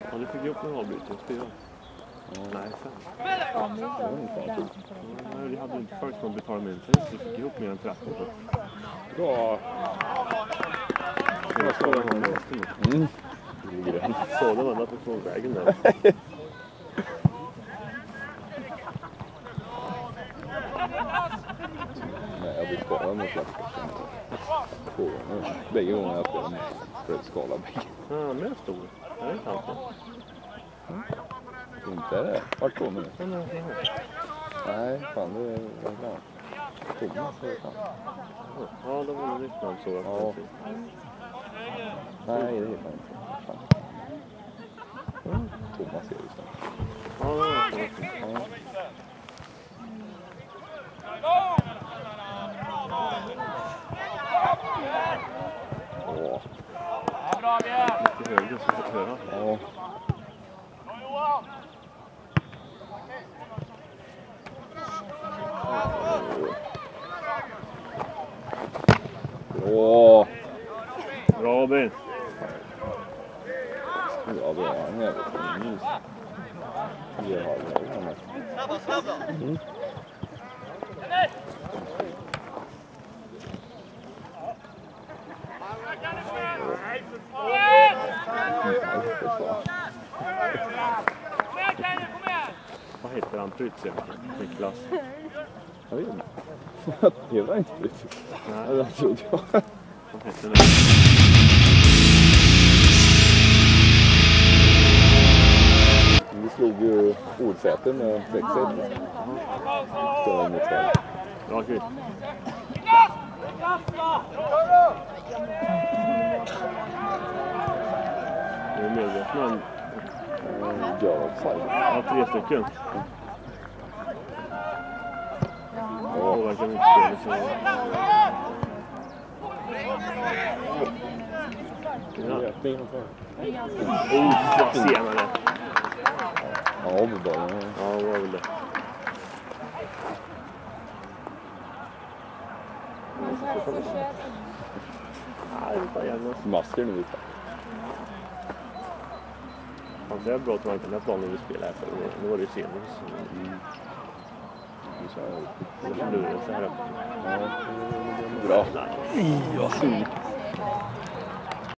Ja, du fick ihop en avbrytning. Fyra. Nej, fem. Ja, men det hade inte folk som betalade mynten. Så vi fick ihop mer än 13. Bra. Jag såg den här resten. Mm. Såg den ända på vägen där. Nej, jag blir skadad mot Lappkosken. Två gånger. Bägge gångerna har jag. Ja, men den är stor. Är det sant? Inte är det. Vart två minuter. Den är så här. Nej, fan det är... Vad heter han? Thomas var det fan. Ja, det var nog nytt namn så. Ja. Nej, det heter han inte. Fan. Thomas är det snart. Ja, det var så. Ja. Lite högre så får jag höra. ja. Åh! Robin! Ja, det är han Vad heter han? Prytz Niklas? Jag vet inte. Det var inte riktigt. Nej, Det trodde jag. vad heter det? Vi slog ju Ordsäter med 6-1. Större mittfält. Bra kul. Är Gör offside. Ja, tre stycken. Ja. Påverkar mycket spelet. Ja. Oh, vad sen han är. Ja, men bara. Ja, det var väl det. Ja. Masker nu det är bra att man den här planen vi spelade här för. Nu var det ju. Vi kör. Det är lurigt så här. Ja. Bra. Ja,